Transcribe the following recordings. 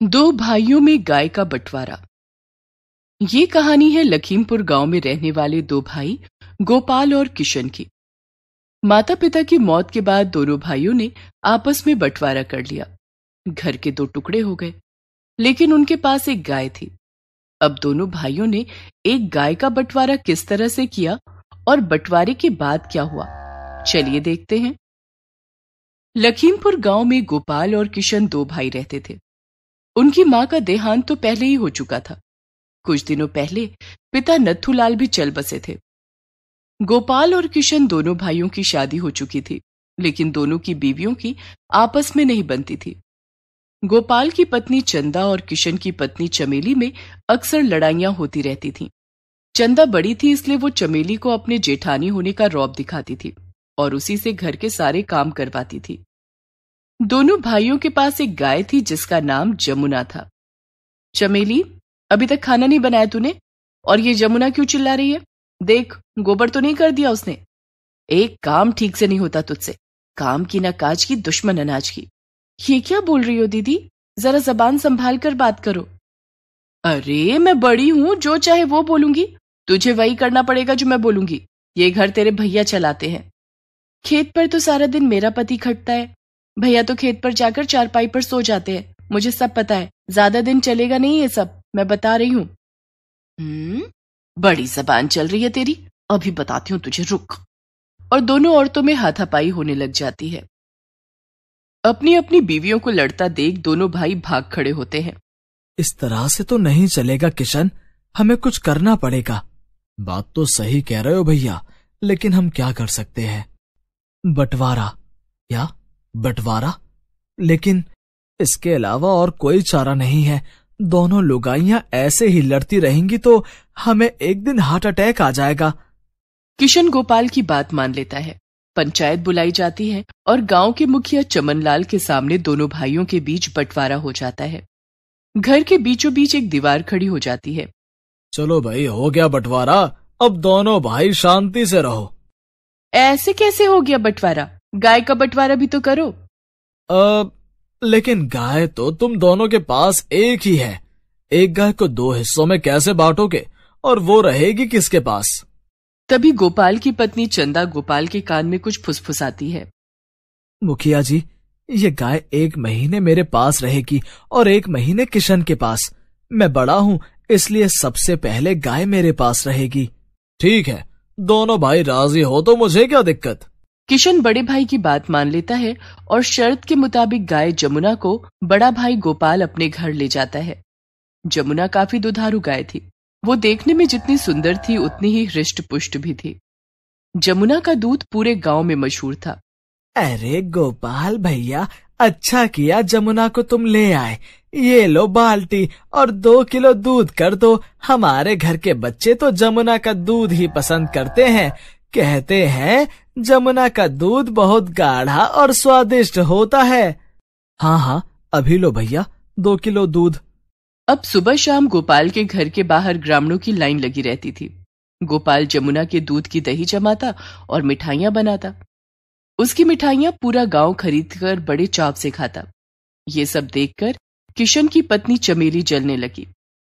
दो भाइयों में गाय का बंटवारा। ये कहानी है लखीमपुर गाँव में रहने वाले दो भाई, गोपाल और किशन की। माता पिता की मौत के बाद दोनों भाइयों ने आपस में बंटवारा कर लिया। घर के दो टुकड़े हो गए, लेकिन उनके पास एक गाय थी। अब दोनों भाइयों ने एक गाय का बंटवारा किस तरह से किया और बंटवारे के बाद क्या हुआ? चलिए देखते हैं। लखीमपुर गाँव में गोपाल और किशन दो भाई रहते थे। उनकी माँ का देहांत तो पहले ही हो चुका था। कुछ दिनों पहले पिता नथुलाल भी चल बसे थे। गोपाल और किशन दोनों भाइयों की शादी हो चुकी थी, लेकिन दोनों की बीवियों की आपस में नहीं बनती थी। गोपाल की पत्नी चंदा और किशन की पत्नी चमेली में अक्सर लड़ाइयाँ होती रहती थीं। चंदा बड़ी थी इसलिए वो चमेली को अपने जेठानी होने का रौब दिखाती थी और उसी से घर के सारे काम करवाती थी। दोनों भाइयों के पास एक गाय थी जिसका नाम जमुना था। चमेली, अभी तक खाना नहीं बनाया तूने, और ये जमुना क्यों चिल्ला रही है? देख, गोबर तो नहीं कर दिया उसने। एक काम ठीक से नहीं होता तुझसे, काम की ना काज की, दुश्मन अनाज की। ये क्या बोल रही हो दीदी? जरा जबान संभाल कर बात करो। अरे, मैं बड़ी हूँ, जो चाहे वो बोलूँगी। तुझे वही करना पड़ेगा जो मैं बोलूँगी। ये घर तेरे भैया चलाते हैं। खेत पर तो सारा दिन मेरा पति खटता है। भैया तो खेत पर जाकर चारपाई पर सो जाते हैं। मुझे सब पता है। ज़्यादा दिन चलेगा नहीं ये सब। मैं बता रही हूँ। हम्म बड़ी जबान चल रही है तेरी। अभी बताती हूँ तुझे, रुक। और दोनों औरतों में हाथापाई होने लग जाती है। अपनी अपनी बीवियों को लड़ता देख दोनों भाई भाग खड़े होते हैं। इस तरह से तो नहीं चलेगा किशन। हमें कुछ करना पड़ेगा। बात तो सही कह रहे हो भैया, लेकिन हम क्या कर सकते हैं? बंटवारा, या? बंटवारा? लेकिन इसके अलावा और कोई चारा नहीं है। दोनों लुगाइयाँ ऐसे ही लड़ती रहेंगी तो हमें एक दिन हार्ट अटैक आ जाएगा। किशन गोपाल की बात मान लेता है। पंचायत बुलाई जाती है और गाँव के मुखिया चमनलाल के सामने दोनों भाइयों के बीच बंटवारा हो जाता है। घर के बीचों बीच एक दीवार खड़ी हो जाती है। चलो भाई हो गया बंटवारा। अब दोनों भाई शांति से रहो। ऐसे कैसे हो गया बंटवारा? गाय का बंटवारा भी तो करो। अब लेकिन गाय तो तुम दोनों के पास एक ही है। एक गाय को दो हिस्सों में कैसे बांटोगे और वो रहेगी किसके पास? तभी गोपाल की पत्नी चंदा गोपाल के कान में कुछ फुसफुसाती है। मुखिया जी ये गाय एक महीने मेरे पास रहेगी और एक महीने किशन के पास। मैं बड़ा हूँ इसलिए सबसे पहले गाय मेरे पास रहेगी। ठीक है दोनों भाई राज़ी हो तो मुझे क्या दिक्कत? किशन बड़े भाई की बात मान लेता है और शर्त के मुताबिक गाय जमुना को बड़ा भाई गोपाल अपने घर ले जाता है। जमुना काफ़ी दुधारू गाय थी। वो देखने में जितनी सुंदर थी, उतनी ही हृष्ट पुष्ट भी थी। जमुना का दूध पूरे गाँव में मशहूर था। अरे गोपाल भैया अच्छा किया जमुना को तुम ले आए। ये लो बाल्टी और दो किलो दूध कर दो। हमारे घर के बच्चे तो जमुना का दूध ही पसंद करते हैं। कहते हैं जमुना का दूध बहुत गाढ़ा और स्वादिष्ट होता है। हाँ हाँ अभी लो भैया, दो किलो दूध। अब सुबह शाम गोपाल के घर के बाहर ग्रामीणों की लाइन लगी रहती थी। गोपाल जमुना के दूध की दही जमाता और मिठाइयाँ बनाता। उसकी मिठाइयाँ पूरा गाँव खरीदकर बड़े चाव से खाता। ये सब देखकर किशन की पत्नी चमेली जलने लगी।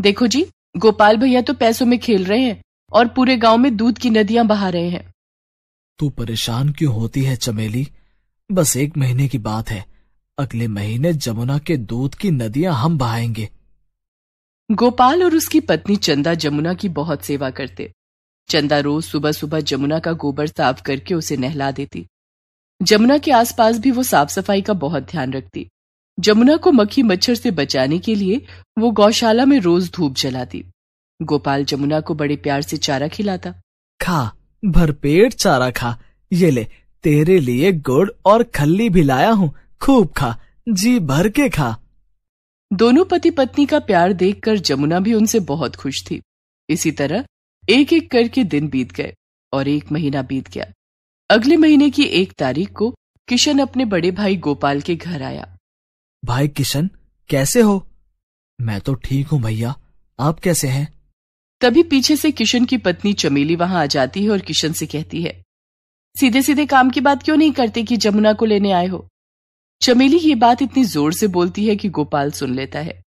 देखो जी, गोपाल भैया तो पैसों में खेल रहे हैं और पूरे गाँव में दूध की नदियाँ बहा रहे हैं। तू परेशान क्यों होती है चमेली? बस एक महीने की बात है। अगले महीने जमुना के दूध की नदियाँ हम बहाएँगे। गोपाल और उसकी पत्नी चंदा जमुना की बहुत सेवा करते। चंदा रोज सुबह सुबह जमुना का गोबर साफ़ करके उसे नहला देती। जमुना के आसपास भी वो साफ़ सफ़ाई का बहुत ध्यान रखती। जमुना को मक्खी मच्छर से बचाने के लिए वो गौशाला में रोज धूप जलाती। गोपाल जमुना को बड़े प्यार से चारा खिलाता। खा। भरपेट चारा खा। ये ले तेरे लिए गुड़ और खल्ली भी लाया हूँ खूब खा जी भर के खा। दोनों पति पत्नी का प्यार देखकर जमुना भी उनसे बहुत खुश थी। इसी तरह एक एक करके दिन बीत गए और एक महीना बीत गया। अगले महीने की एक तारीख को किशन अपने बड़े भाई गोपाल के घर आया। भाई किशन कैसे हो? मैं तो ठीक हूँ भैया। आप कैसे हैं? तभी पीछे से किशन की पत्नी चमेली वहाँ आ जाती है और किशन से कहती है सीधे सीधे काम की बात क्यों नहीं करते कि जमुना को लेने आए हो? चमेली ये बात इतनी ज़ोर से बोलती है कि गोपाल सुन लेता है।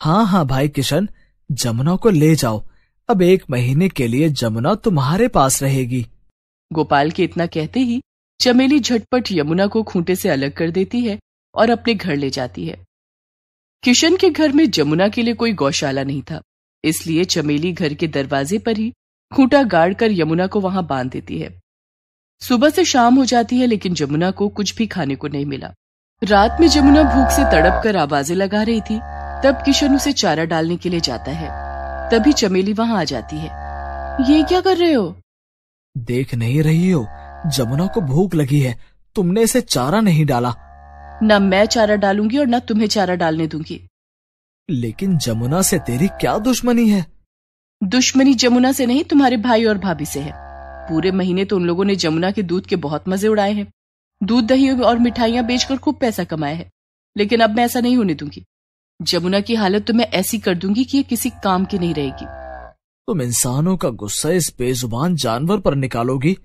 हाँ हाँ भाई किशन जमुना को ले जाओ। अब एक महीने के लिए जमुना तुम्हारे पास रहेगी। गोपाल के इतना कहते ही चमेली झटपट यमुना को खूंटे से अलग कर देती है और अपने घर ले जाती है। किशन के घर में जमुना के लिए कोई गौशाला नहीं था। इसलिए चमेली घर के दरवाजे पर ही खूंटा गाड़ कर यमुना को वहाँ बाँध देती है। सुबह से शाम हो जाती है लेकिन यमुना को कुछ भी खाने को नहीं मिला। रात में जमुना भूख से तड़प कर आवाज़ें लगा रही थी तब किशन उसे चारा डालने के लिए जाता है। तभी चमेली वहाँ आ जाती है। ये क्या कर रहे हो? देख नहीं रही हो जमुना को भूख लगी है तुमने इसे चारा नहीं डाला। न मैं चारा डालूँगी और न तुम्हें चारा डालने दूँगी। लेकिन जमुना से तेरी क्या दुश्मनी है? दुश्मनी जमुना से नहीं तुम्हारे भाई और भाभी से है। पूरे महीने तो उन लोगों ने जमुना के दूध के बहुत मज़े उड़ाए हैं। दूध दही और मिठाइयाँ बेचकर खूब पैसा कमाया है। लेकिन अब मैं ऐसा नहीं होने दूँगी। जमुना की हालत तो मैं ऐसी कर दूँगी कि ये किसी काम की नहीं रहेगी। तुम इंसानों का गुस्सा इस बेजुबान जानवर पर निकालोगी।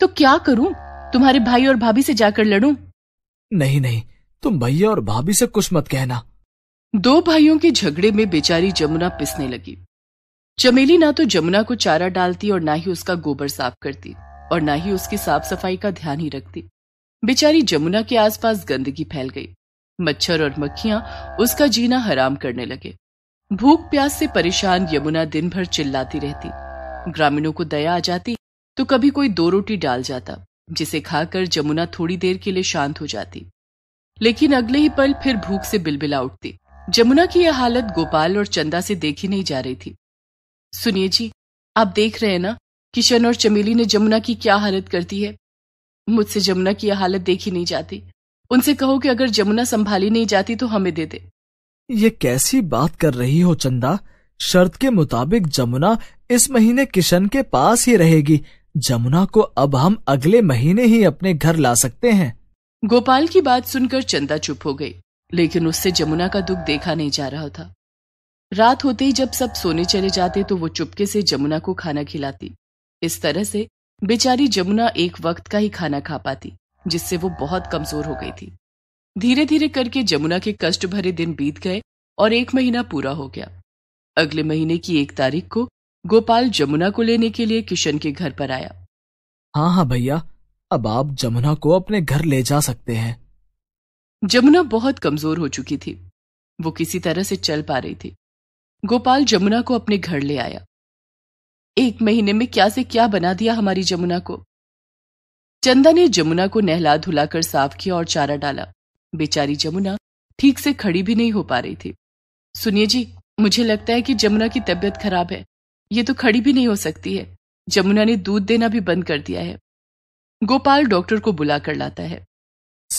तो क्या करूँ? तुम्हारे भाई और भाभी से जाकर लड़ूं? नहीं नहीं तुम भैया और भाभी से कुछ मत कहना। दो भाइयों के झगड़े में बेचारी जमुना पिसने लगी। चमेली ना तो जमुना को चारा डालती और ना ही उसका गोबर साफ़ करती और ना ही उसकी साफ़ सफ़ाई का ध्यान ही रखती। बेचारी जमुना के आसपास गंदगी फैल गई। मच्छर और मक्खियाँ उसका जीना हराम करने लगे। भूख प्यास से परेशान यमुना दिन भर चिल्लाती रहती। ग्रामीणों को दया आ जाती तो कभी कोई दो रोटी डाल जाता, जिसे खाकर जमुना थोड़ी देर के लिए शांत हो जाती। लेकिन अगले ही पल फिर भूख से बिलबिला उठती। जमुना की यह हालत गोपाल और चंदा से देखी नहीं जा रही थी। सुनिए जी आप देख रहे हैं ना किशन और चमेली ने जमुना की क्या हालत करती है? मुझसे जमुना की यह हालत देखी नहीं जाती। उनसे कहो कि अगर जमुना संभाली नहीं जाती तो हमें दे दे। ये कैसी बात कर रही हो चंदा? शर्त के मुताबिक जमुना इस महीने किशन के पास ही रहेगी। जमुना को अब हम अगले महीने ही अपने घर ला सकते हैं। गोपाल की बात सुनकर चंदा चुप हो गई। लेकिन उससे जमुना का दुख देखा नहीं जा रहा था। रात होते ही जब सब सोने चले जाते तो वो चुपके से जमुना को खाना खिलाती। इस तरह से बेचारी जमुना एक वक्त का ही खाना खा पाती, जिससे वो बहुत कमज़ोर हो गई थी। धीरे धीरे करके जमुना के कष्ट भरे दिन बीत गए और एक महीना पूरा हो गया। अगले महीने की एक तारीख को गोपाल जमुना को लेने के लिए किशन के घर पर आया। हाँ हाँ भैया। अब आप जमुना को अपने घर ले जा सकते हैं। जमुना बहुत कमज़ोर हो चुकी थी। वो किसी तरह से चल पा रही थी। गोपाल जमुना को अपने घर ले आया। एक महीने में क्या से क्या बना दिया हमारी जमुना को? चंदा ने जमुना को नहला धुलाकर साफ़ किया और चारा डाला। बेचारी जमुना ठीक से खड़ी भी नहीं हो पा रही थी। सुनिए जी, मुझे लगता है कि जमुना की तबीयत खराब है। ये तो खड़ी भी नहीं हो सकती है। जमुना ने दूध देना भी बंद कर दिया है। गोपाल डॉक्टर को बुलाकर लाता है।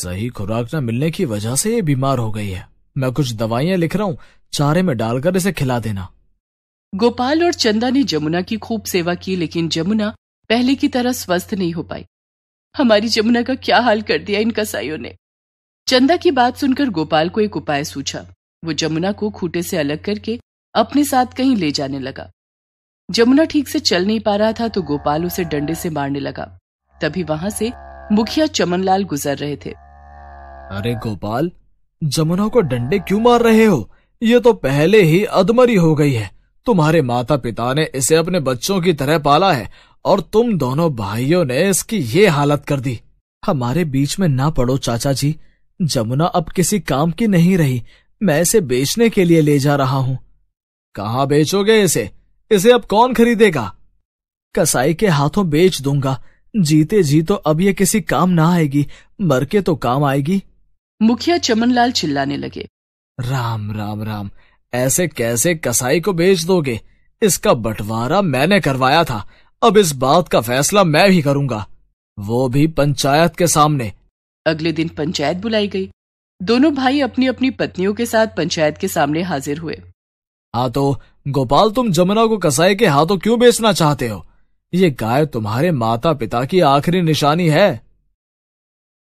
सही खुराक न मिलने की वजह से ये बीमार हो गई है। मैं कुछ दवाइयाँ लिख रहा हूँ, चारे में डालकर इसे खिला देना। गोपाल और चंदा ने जमुना की खूब सेवा की, लेकिन जमुना पहले की तरह स्वस्थ नहीं हो पाई। हमारी जमुना का क्या हाल कर दिया इन कसाईयों ने? चंदा की बात सुनकर गोपाल को एक उपाय सूझा। वो जमुना को खूटे से अलग करके अपने साथ कहीं ले जाने लगा। जमुना ठीक से चल नहीं पा रहा था तो गोपाल उसे डंडे से मारने लगा। तभी वहाँ से मुखिया चमनलाल गुजर रहे थे। अरे गोपाल, जमुना को डंडे क्यों मार रहे हो? ये तो पहले ही अधमरी हो गई है। तुम्हारे माता पिता ने इसे अपने बच्चों की तरह पाला है, और तुम दोनों भाइयों ने इसकी ये हालत कर दी। हमारे बीच में ना पड़ो चाचा जी जमुना अब किसी काम की नहीं रही। मैं इसे बेचने के लिए ले जा रहा हूँ। कहाँ बेचोगे इसे? इसे अब कौन खरीदेगा? कसाई के हाथों बेच दूँगा। जीते जी तो अब ये किसी काम ना आएगी। मर के तो काम आएगी। मुखिया चमनलाल चिल्लाने लगे। राम राम राम ऐसे कैसे कसाई को बेच दोगे? इसका बंटवारा मैंने करवाया था। अब इस बात का फैसला मैं भी करूँगा। वो भी पंचायत के सामने। अगले दिन पंचायत बुलाई गई। दोनों भाई अपनी अपनी पत्नियों के साथ पंचायत के सामने हाजिर हुए। हाँ तो गोपाल तुम जमुना को कसाई के हाथों क्यों बेचना चाहते हो? ये गाय तुम्हारे माता पिता की आखिरी निशानी है।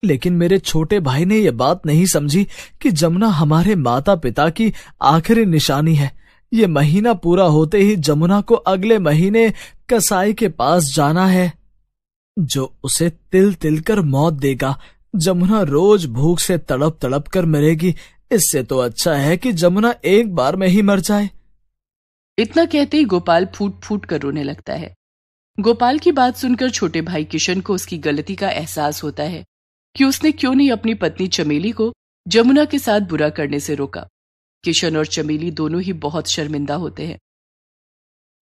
लेकिन मेरे छोटे भाई ने यह बात नहीं समझी कि जमुना हमारे माता पिता की आखिरी निशानी है। ये महीना पूरा होते ही जमुना को अगले महीने कसाई के पास जाना है, जो उसे तिल तिल कर मौत देगा। जमुना रोज भूख से तड़प तड़प कर मरेगी। इससे तो अच्छा है कि जमुना एक बार में ही मर जाए। इतना कहते ही गोपाल फूट फूट कर रोने लगता है। गोपाल की बात सुनकर छोटे भाई किशन को उसकी गलती का एहसास होता है। कि उसने क्यों नहीं अपनी पत्नी चमेली को जमुना के साथ बुरा करने से रोका। किशन और चमेली दोनों ही बहुत शर्मिंदा होते हैं।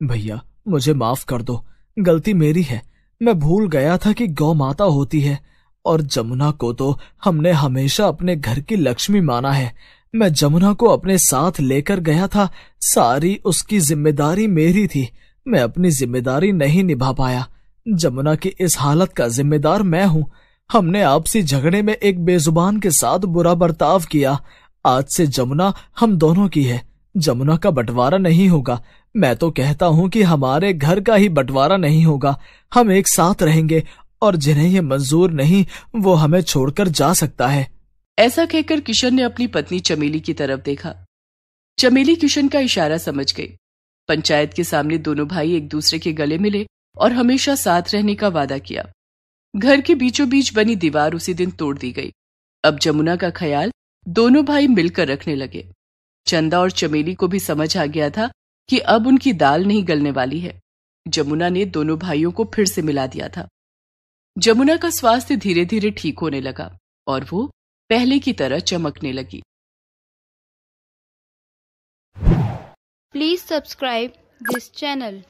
भैया, मुझे माफ़ कर दो। गलती मेरी है। मैं भूल गया था कि गौ माता होती है। और जमुना को तो हमने हमेशा अपने घर की लक्ष्मी माना है। मैं जमुना को अपने साथ लेकर गया था। सारी उसकी ज़िम्मेदारी मेरी थी। मैं अपनी ज़िम्मेदारी नहीं निभा पाया। जमुना की इस हालत का जिम्मेदार मैं हूँ। हमने आपसी झगड़े में एक बेजुबान के साथ बुरा बर्ताव किया। आज से जमुना हम दोनों की है। जमुना का बंटवारा नहीं होगा। मैं तो कहता हूँ कि हमारे घर का ही बंटवारा नहीं होगा। हम एक साथ रहेंगे और जिन्हें ये मंजूर नहीं, वो हमें छोड़कर जा सकता है। ऐसा कहकर किशन ने अपनी पत्नी चमेली की तरफ़ देखा। चमेली किशन का इशारा समझ गई। पंचायत के सामने दोनों भाई एक दूसरे के गले मिले और हमेशा साथ रहने का वादा किया। घर के बीचों बीच बनी दीवार उसी दिन तोड़ दी गई। अब जमुना का ख्याल दोनों भाई मिलकर रखने लगे। चंदा और चमेली को भी समझ आ गया था कि अब उनकी दाल नहीं गलने वाली है। जमुना ने दोनों भाइयों को फिर से मिला दिया था। जमुना का स्वास्थ्य धीरे धीरे ठीक होने लगा और वो पहले की तरह चमकने लगी। Please subscribe this channel